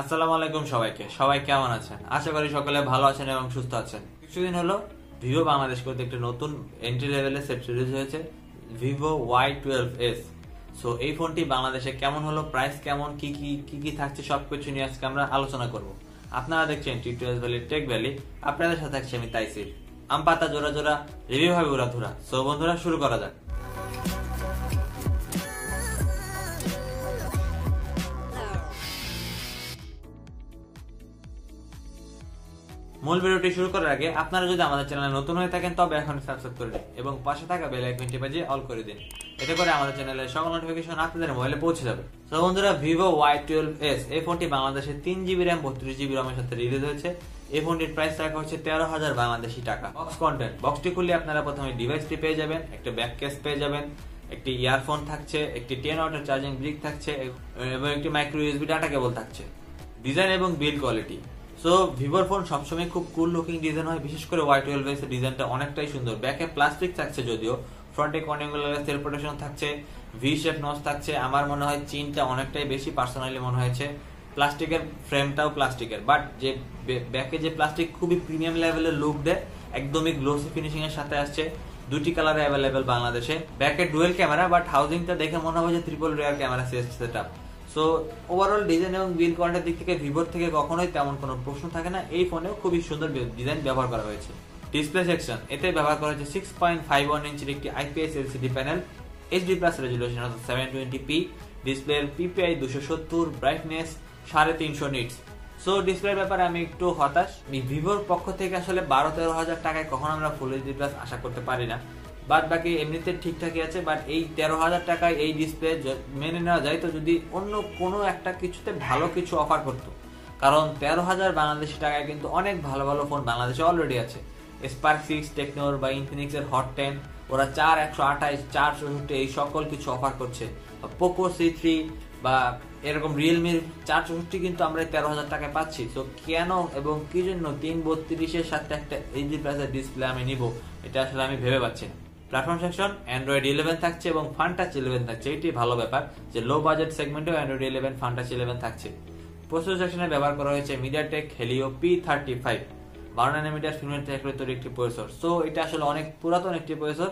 আসসালামু আলাইকুম সবাইকে। সবাই কেমন আছেন? আশা করি সকলে ভালো আছেন এবং সুস্থ আছেন। কিছুদিন হলো ভিভো বাংলাদেশ করতে একটি নতুন এন্ট্রি লেভেলের সেট রিলিজ হয়েছে, Vivo Y twelve S. So এই ফোনটি বাংলাদেশে কেমন হলো প্রাইস কেমন, কি কি কি কি থাকছে, সবকিছু নিয়ে আজকে আমরা আলোচনা করব। আপনারা দেখছেন T twelve valley tech valley আপনাদের সাথে থাকছে আমি তাইসির। আম পাতা জোড়া জোড়া, রিভিউ হবে উড়া ধুরা সো বন্ধুরা, শুরু করা যাক। মূল ভিডিওটি শুরু করার আগে আপনারা যদি আমাদের চ্যানেলে নতুন হয়ে থাকেন, তবে এখন সাবস্ক্রাইব করে দিন এবং পাশে থাকা বেল আইকনটি বাজিয়ে অল করে দিন। এতে করে আমাদের চ্যানেলের সকল নোটিফিকেশন আপনাদের মোবাইলে পৌঁছে যাবে। তো বন্ধুরা ভিভো ওয়াই টুয়েলভ এস এই ফোনটি বাংলাদেশে তিন জিবি র্যাম বত্রিশ জিবি র্যামের সাথে রিলিজ হয়েছে। এই ফোনটির প্রাইস রাখা হচ্ছে তেরো হাজার বাংলাদেশি টাকা। বক্স কন্টেন্ট বক্সটি খুললে আপনারা প্রথমে ডিভাইসটি পেয়ে যাবেন, একটা ব্যাক কেস পেয়ে যাবেন, একটি ইয়ারফোন থাকছে, একটি টেন ওয়াটের চার্জিং ব্রিক থাকছে, এবং একটি মাইক্রো ইউএসবি ডাটা কেবল থাকছে। ডিজাইন এবং বিল্ড কোয়ালিটি সো ভিভোর ফোন সবসময় খুব কুল লুকিং ডিজাইন হয়, বিশেষ করে ওয়াই টুয়েলভ এর ডিজাইনটা অনেকটাই সুন্দর। ব্যাকে প্লাস্টিক থাকছে যদিও ফ্রন্টে কর্নিগুলার সেল প্রোটেকশন থাকছে ভি শেপ নস থাকছে, আমার মনে হয় চিনটা অনেকটাই বেশি পার্সোনালি মনে হয়েছে। প্লাস্টিকের ফ্রেমটাও প্লাস্টিকের বাট যে ব্যাকে যে প্লাস্টিক খুবই প্রিমিয়াম লেভেলের লুক দেয়, একদমই গ্লোসি ফিনিশিং এর সাথে আসছে। দুটি কালারে অ্যাভেলেবেল বাংলাদেশে। ব্যাকে ডুয়েল ক্যামেরা বাট হাউজিংটা দেখে মনে হবে যে triple rear camera setup so overall design এবং বিল কোয়ালিটির দিক থেকে ভিভোর থেকে কখনোই তেমন কোনো প্রশ্ন থাকে না। এই ফোনেও খুবই সুন্দর ডিজাইন ব্যবহার করা হয়েছে। ডিসপ্লে সেকশন এতে ব্যবহার করা হয়েছে সিক্স পয়েন্ট ফাইভ ওয়ান ইঞ্চির একটি IPS LCD panel HD plus resolution seven twenty P ডিসপ্লের পিপিআই দুশো সত্তর ব্রাইটনেস সাড়ে তিনশো নিটস সো ডিসপ্লের ব্যাপারে আমি একটু হতাশ। ভিভোর পক্ষ থেকে আসলে বারো তেরো হাজার টাকায় কখন আমরা ফুল এইচডি প্লাস আশা করতে পারি না। বাদ বাকি এমনিতে ঠিকঠাকই আছে বাট এই তেরো হাজার টাকায় এই ডিসপ্লে মেনে নেওয়া যায় তো যদি অন্য কোনো একটা কিছুতে ভালো কিছু অফার করতো। কারণ তেরো হাজার বাংলাদেশি টাকায় কিন্তু অনেক ভালো ভালো ফোন বাংলাদেশে অলরেডি আছে। স্পার্ক সিক্স টেকনোর বা ইনফিনিক্স এর হট টেন ওরা চার একশো আঠাইশ চার চৌষট্টি এই সকল কিছু অফার করছে। পোকো সি থ্রি বা এরকম রিয়েলমির চার চৌষট্টি কিন্তু আমরা তেরো হাজার টাকায় পাচ্ছি। তো কেন এবং কি জন্য তিন বত্রিশের সাথে একটা এইচডি প্লাসের ডিসপ্লে আমি নিব, এটা আসলে আমি ভেবে পাচ্ছি না। প্ল্যাটফর্ম সেকশন অ্যান্ড্রয়েড ইলেভেন থাকছে এবং ফান্টাচ ইলেভেন থাকছে। এটি ভালো ব্যাপার যে লো বাজেট সেগমেন্টেও অ্যান্ড্রয়েড ইলেভেন ফান্টাচ ইলেভেন থাকছে। প্রসেসর সেকশনে ব্যবহার করা হয়েছে MediaTek Helio P thirty five বারো নানোমিটার ফিল্মের তৈরি একটি প্রসেসর সো এটা আসলে অনেক পুরাতন একটি প্রসেসর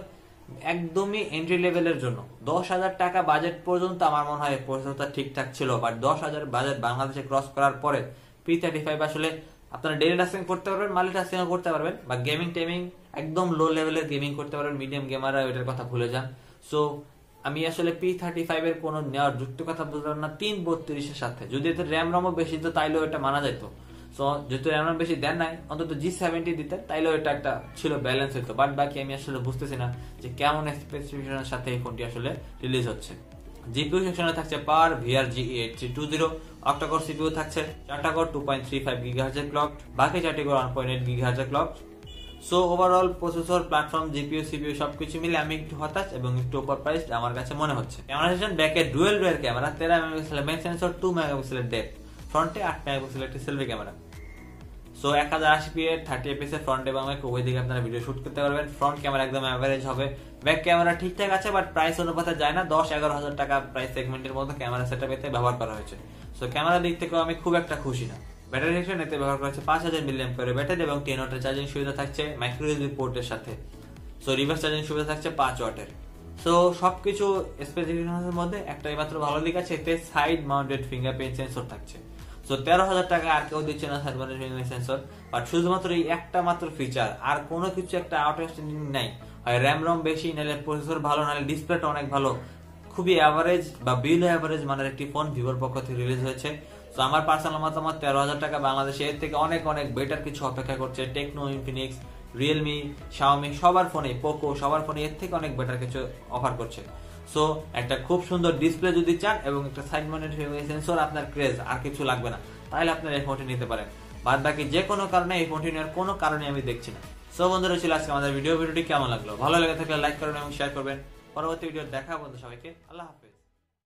একদমই এন্ট্রি লেভেলের জন্য। দশ হাজার টাকা বাজেট পর্যন্ত আমার মনে হয় প্রসেসরটা ঠিকঠাক ছিল বাট দশ হাজার বাজেট বাংলাদেশে ক্রস করার পরে পি থার্টি ফাইভ আসলে আপনারা ডেলি টাস্কিং করতে পারবেন মাল্টি টাস্কিং করতে পারবেন, বা গেমিং টেমিং একদম লো লেভেলের গেমিং করতে পারবেন মিডিয়াম গেমাররা ওইটার কথা ভুলে যান। সো আমি আসলে পি থার্টি ফাইভ এর কোনো নেওয়ার যুক্ত কথা বুঝলাম না, তিন বত্রিশের সাথে। যদি এতে র্যাম রমও বেশি তো তাইলেও এটা মানা যেত সো যেহেতু র্যাম রম বেশি দেন নাই, অন্তত জি সেভেন্টি দিতে তাইলেও এটা একটা ছিল ব্যালেন্স হতো বাট বাকি আমি আসলে বুঝতেছি না যে কেমন স্পেসিফিকেশনের সাথে এই ফোনটি আসলে রিলিজ হচ্ছে। জিপিউ সেকশনে থাকছে PowerVR G eight three two zero, octa core CPU থাকছে চারটা core two point three five গিগাহার্জের clock বাকি চারটি core one point eight গিগাহার্জের clock so overall processor platform GPU CPU সবকিছু মিলে আমি একটু হতাশ এবং একটু ওভার প্রাইসড আমার কাছে মনে হচ্ছে। ক্যামেরা সেকশন ব্যাকে ডুয়েল রেয়ার ক্যামেরা তেরো মেগাপিক্সেলের মেন সেন্সর টু মেগাপিক্সেলের ডেপথ ফ্রন্টে আট মেগাপিক্সেলের একটি সেলফি ক্যামেরা সো এক হাজার আশি পি এর থার্টি এপিএস এর ফ্রন্ট এবং উভয় দিকে আপনারা ভিডিও শুট করতে পারবেন। ফ্রন্ট ক্যামেরা একদম অ্যাভারেজ হবে। ব্যাক ক্যামেরা ঠিকঠাক আছে বাট প্রাইস অনুপাতে যায় না। দশ, এগারো হাজার টাকা প্রাইস সেগমেন্টের মধ্যে ক্যামেরা সেট এতে ব্যবহার করা হয়েছে। সো ক্যামেরা দিক থেকেও আমি খুব একটা খুশি না। ব্যাটারি সেকশন এতে ব্যবহার করা হচ্ছে পাঁচ হাজার মিলিয়াম করে ব্যাটারি এবং টেন ওয়াটের চার্জিং সুবিধা থাকছে মাইক্রো ইউএসবি পোর্টের সাথে। সো রিভার্স চার্জিং সুবিধা থাকছে পাঁচ ওয়াটের সো সবকিছু স্পেসিফিকেশনের মধ্যে একটাই মাত্র ভালো দিক আছে, এতে সাইড মাউন্টেড ফিঙ্গারপ্রিন্ট সেন্সর থাকছে। সো তেরো হাজার টাকা আর কেউ দিচ্ছে না ফিঙ্গার সেন্সর বাট শুধুমাত্র এই একটা মাত্র ফিচার আর কোনো কিছু একটা আউটস্ট্যান্ডিং নাই। হয় র্যাম রম বেশি, নাহলে প্রসেসর ভালো, নাহলে ডিসপ্লেটা অনেক ভালো। খুবই অ্যাভারেজ বা বিল অ্যাভারেজ মানের একটি ফোন ভিভোর পক্ষ থেকে রিলিজ হয়েছে। তো আমার পার্সোনাল মতামত, তেরো হাজার টাকা বাংলাদেশে এর থেকে অনেক অনেক বেটার কিছু অপেক্ষা করছে টেকনো ইনফিনিক্স রিয়েলমি শাওমি সবার ফোনে পোকো সবার ফোনে এর থেকে অনেক বেটার কিছু অফার করছে। সো একটা খুব সুন্দর ডিসপ্লে যদি চান এবং একটা সাইড মাউন্টেড সেন্সর আপনার ক্রেজ আর কিছু লাগবে না, তাহলে আপনার এই ফোনটি নিতে পারেন। বাদ বাকি যে কোনো কারণে এই ফোনটি নেওয়ার কোনো কারণে আমি দেখছি না। সো বন্ধুরা, ছিল আজকে আমাদের ভিডিও ভিডিওটি কেমন লাগল? ভালো লেগে থাকলে লাইক করবেন এবং শেয়ার করবেন। পরবর্তী ভিডিও দেখা বন্ধু সবাইকে। আল্লাহ হাফেজ।